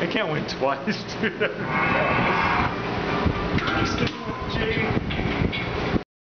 I can't win twice, dude.